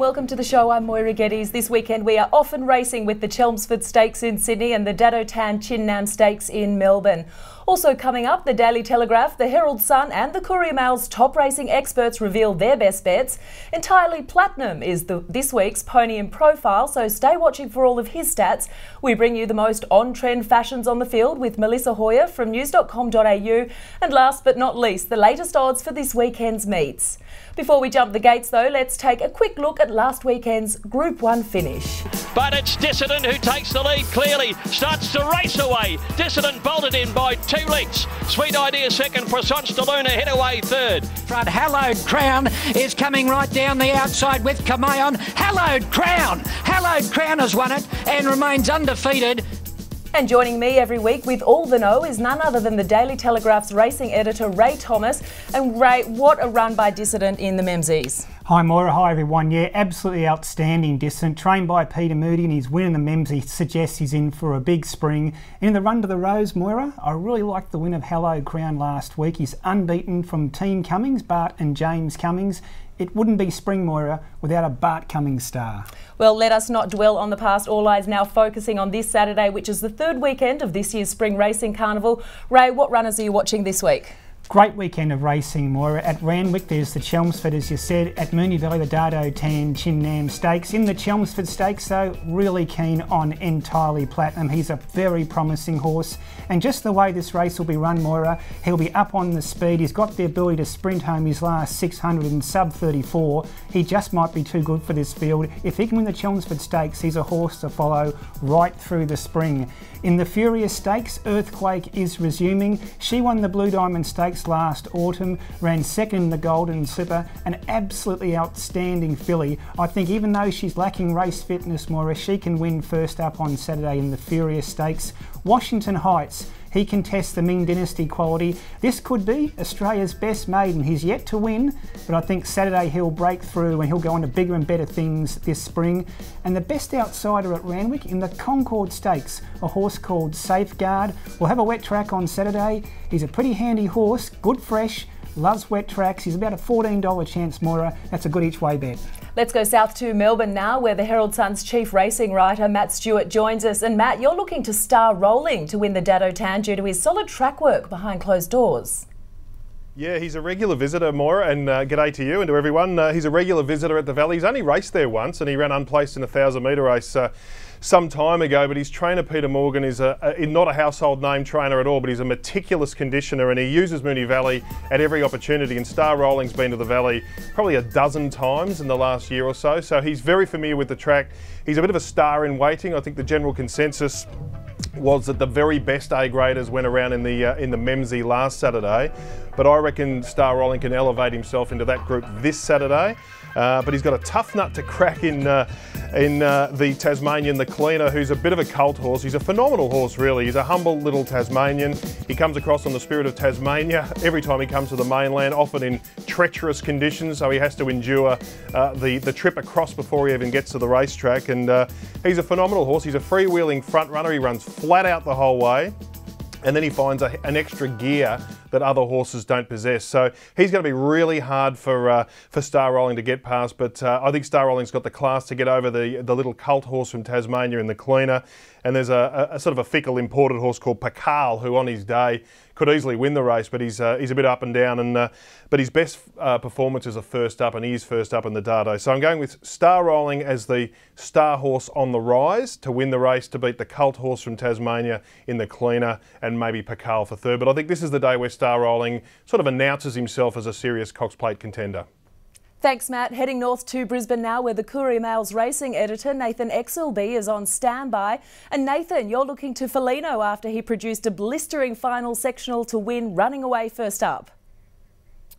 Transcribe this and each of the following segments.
and welcome to the show. I'm Moira Geddes. This weekend we are often racing with the Chelmsford Stakes in Sydney and the Dato Tan Chin Nam Stakes in Melbourne. Also coming up, the Daily Telegraph, the Herald Sun and the Courier Mail's top racing experts reveal their best bets. Entirely Platinum is the, this week's pony in profile, so stay watching for all of his stats. We bring you the most on-trend fashions on the field with Melissa Hoyer from news.com.au and last but not least, the latest odds for this weekend's meets. Before we jump the gates though, let's take a quick look at last weekend's Group 1 finish. But it's Dissident who takes the lead clearly, starts to race away. Dissident bolted in by two lengths. Sweet Idea second, Puissance de Lune hit away third. Front, Hallowed Crown is coming right down the outside with Kamayon. Hallowed Crown! Hallowed Crown has won it and remains undefeated. And joining me every week with all the know is none other than the Daily Telegraph's racing editor, Ray Thomas. And Ray, what a run by Dissident in the Memsies. Hi Moira, hi everyone. Yeah, absolutely outstanding Dissident. Trained by Peter Moody and his win in the Memsie suggests he's in for a big spring. In the run to the Rose, Moira, I really liked the win of Hallowed Crown last week. He's unbeaten from Team Cummings, Bart and James Cummings it wouldn't be Spring Moira without a Bart Cummings star. Well, let us not dwell on the past. All eyes now focusing on this Saturday, which is the third weekend of this year's Spring Racing Carnival. Ray, what runners are you watching this week? Great weekend of racing, Moira. At Randwick, there's the Chelmsford, as you said. At Moonee Valley, the Dato Tan Chin Nam Stakes. In the Chelmsford Stakes, though, really keen on Entirely Platinum. He's a very promising horse. And just the way this race will be run, Moira, he'll be up on the speed. He's got the ability to sprint home his last 600 in sub 34. He just might be too good for this field. If he can win the Chelmsford Stakes, he's a horse to follow right through the spring. In the Furious Stakes, Earthquake is resuming. She won the Blue Diamond Stakes last autumn, ran second in the Golden Slipper, an absolutely outstanding filly. I think even though she's lacking race fitness, Moira, she can win first up on Saturday in the Furious Stakes. Washington Heights, he contests the Ming Dynasty quality. This could be Australia's best maiden. He's yet to win, but I think Saturday he'll break through and he'll go on to bigger and better things this spring. And the best outsider at Randwick in the Concord Stakes, a horse called Safeguard. We'll have a wet track on Saturday. He's a pretty handy horse, good fresh, loves wet tracks. He's about a $14 chance, Moira. That's a good each way bet. Let's go south to Melbourne now, where the Herald Sun's chief racing writer Matt Stewart joins us. And Matt, you're looking to star rolling to win the Dato Tan due to his solid track work behind closed doors. Yeah, he's a regular visitor, Moira, and uh, g'day to you and to everyone. Uh, he's a regular visitor at the Valley. He's only raced there once, and he ran unplaced in a thousand metre race. Uh, some time ago, but his trainer Peter Morgan is a, a, not a household name trainer at all, but he's a meticulous conditioner and he uses Moonee Valley at every opportunity. And Star Rolling's been to the Valley probably a dozen times in the last year or so, so he's very familiar with the track. He's a bit of a star in waiting. I think the general consensus was that the very best A graders went around in the uh, in the Memsie last Saturday, but I reckon Star Rolling can elevate himself into that group this Saturday. Uh, but he's got a tough nut to crack in uh, in uh, the Tasmanian, the Cleaner, who's a bit of a cult horse. He's a phenomenal horse, really. He's a humble little Tasmanian. He comes across on the spirit of Tasmania every time he comes to the mainland, often in treacherous conditions, so he has to endure uh, the, the trip across before he even gets to the racetrack. And uh, he's a phenomenal horse. He's a freewheeling front runner. He runs flat out the whole way and then he finds a, an extra gear that other horses don't possess. So he's going to be really hard for uh, for Star Rolling to get past, but uh, I think Star Rolling's got the class to get over the the little cult horse from Tasmania in the cleaner. And there's a, a, a sort of a fickle imported horse called Pakal, who on his day could easily win the race, but he's uh, he's a bit up and down. And uh, but his best uh, performance is a first up, and he is first up in the Dato. So I'm going with Star Rolling as the star horse on the rise to win the race to beat the cult horse from Tasmania in the cleaner, and maybe Pakal for third. But I think this is the day where Star Rolling sort of announces himself as a serious Cox Plate contender. Thanks, Matt. Heading north to Brisbane now, where the Courier Mail's racing editor Nathan Exelby is on standby. And Nathan, you're looking to Felino after he produced a blistering final sectional to win, running away first up.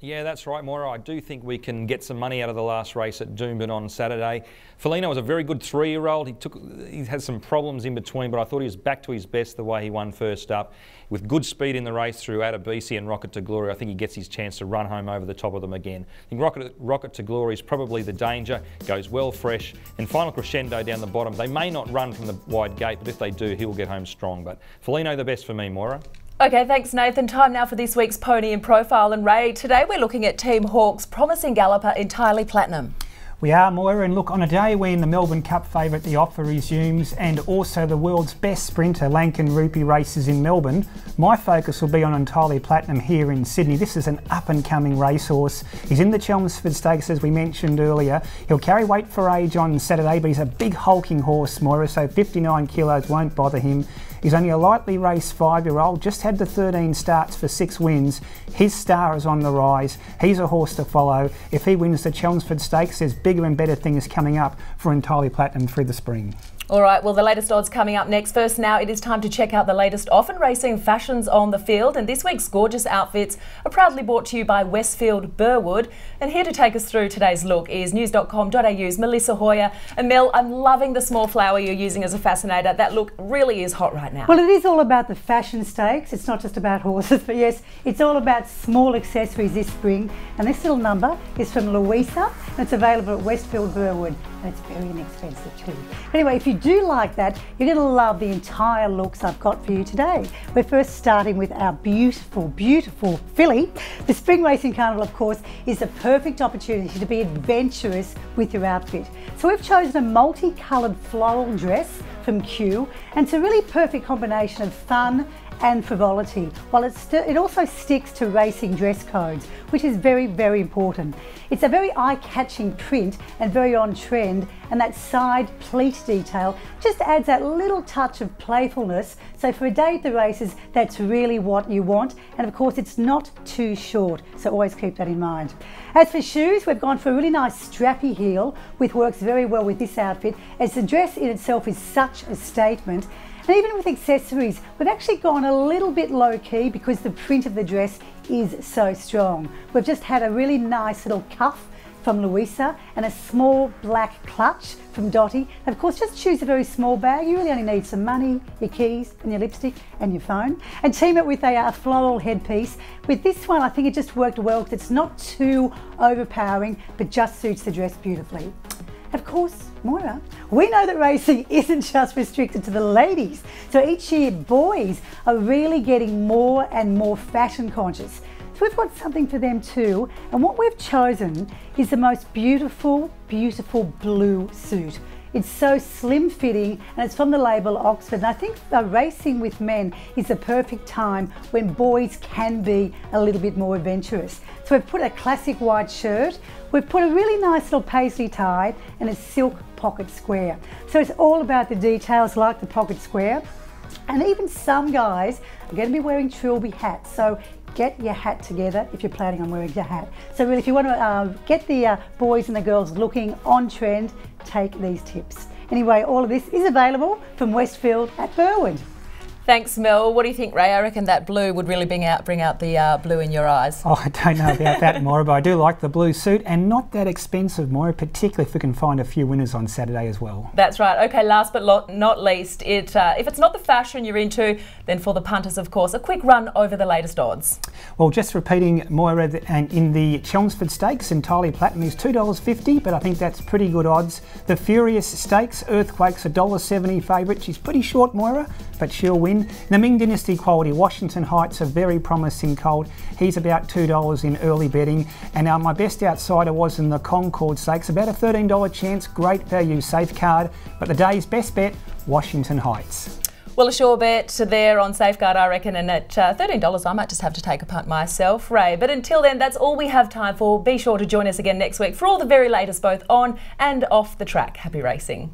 Yeah, that's right, Moira. I do think we can get some money out of the last race at Doomben on Saturday. Felino was a very good three-year-old. He took, he had some problems in between, but I thought he was back to his best the way he won first up. With good speed in the race through Adebisi and Rocket to Glory, I think he gets his chance to run home over the top of them again. I think Rocket, Rocket to Glory is probably the danger, goes well fresh, and Final Crescendo down the bottom. They may not run from the wide gate, but if they do, he will get home strong. But Felino the best for me, Moira. Okay, thanks Nathan. Time now for this week's Pony in Profile. And Ray, today we're looking at Team Hawkes promising galloper entirely platinum. We are Moira, and look, on a day when the Melbourne Cup favourite The Offer resumes and also the world's best sprinter Lankan Rupee races in Melbourne, my focus will be on Entirely Platinum here in Sydney. This is an up and coming racehorse. He's in the Chelmsford Stakes as we mentioned earlier. He'll carry weight for age on Saturday, but he's a big hulking horse, Moira, so 59 kilos won't bother him. He's only a lightly raced five year old, just had the 13 starts for six wins. His star is on the rise. He's a horse to follow. If he wins the Chelmsford Stakes, there's bigger and better things coming up for Entirely Platinum through the spring. All right, well, the latest odds coming up next. First, now it is time to check out the latest often racing fashions on the field. And this week's gorgeous outfits are proudly brought to you by Westfield Burwood. And here to take us through today's look is news.com.au's Melissa Hoyer. And Mel, I'm loving the small flower you're using as a fascinator. That look really is hot right now. Well, it is all about the fashion stakes. It's not just about horses, but yes, it's all about small accessories this spring. And this little number is from Lovisa, and it's available at Westfield Burwood. It's very inexpensive too. Anyway, if you do like that, you're going to love the entire looks I've got for you today. We're first starting with our beautiful, beautiful filly. The Spring Racing Carnival, of course, is a perfect opportunity to be adventurous with your outfit. So we've chosen a multicoloured floral dress from Cue, and it's a really perfect combination of fun and frivolity, while it also sticks to racing dress codes, which is very, very important. It's a very eye-catching print and very on trend, and that side pleat detail just adds that little touch of playfulness. So for a day at the races, that's really what you want. And of course, it's not too short, so always keep that in mind. As for shoes, we've gone for a really nice strappy heel, which works very well with this outfit, as the dress in itself is such a statement. And even with accessories, we've actually gone a little bit low key because the print of the dress is so strong. We've just had a really nice little cuff from Lovisa and a small black clutch from Dottie. And of course, just choose a very small bag. You really only need some money, your keys, and your lipstick, and your phone. And team it with a, a floral headpiece. With this one, I think it just worked well because it's not too overpowering, but just suits the dress beautifully. Of course, Moira, we know that racing isn't just restricted to the ladies. So each year, boys are really getting more and more fashion conscious. So we've got something for them too. And what we've chosen is the most beautiful, beautiful blue suit. It's so slim fitting and it's from the label Oxford. And I think uh, racing with men is the perfect time when boys can be a little bit more adventurous. So we've put a classic white shirt, we've put a really nice little paisley tie and a silk pocket square. So it's all about the details like the pocket square. And even some guys are going to be wearing trilby hats. So get your hat together if you're planning on wearing your hat. So really, if you want to uh, get the uh, boys and the girls looking on trend, take these tips. Anyway, all of this is available from Westfield at Burwood. Thanks, Mel. What do you think, Ray? I reckon that blue would really bring out bring out the uh, blue in your eyes. Oh, I don't know about that, Moira, but I do like the blue suit and not that expensive, Moira, particularly if we can find a few winners on Saturday as well. That's right. Okay, last but not least, it uh, if it's not the fashion you're into, then for the punters, of course, a quick run over the latest odds. Well, just repeating, Moira, and in the Chelmsford Stakes, entirely platinum is $2.50, but I think that's pretty good odds. The Furious Stakes, Earthquake's $1.70 favourite. She's pretty short, Moira, but she'll win win. The Ming Dynasty quality, Washington Heights, a very promising colt. He's about $2 in early betting. And uh, my best outsider was in the Concord Stakes, about a $13 chance, great value safeguard. But the day's best bet, Washington Heights. Well, a sure bet there on Safeguard, I reckon, and at uh, $13, I might just have to take a punt myself, Ray. But until then, that's all we have time for. Be sure to join us again next week for all the very latest, both on and off the track. Happy racing.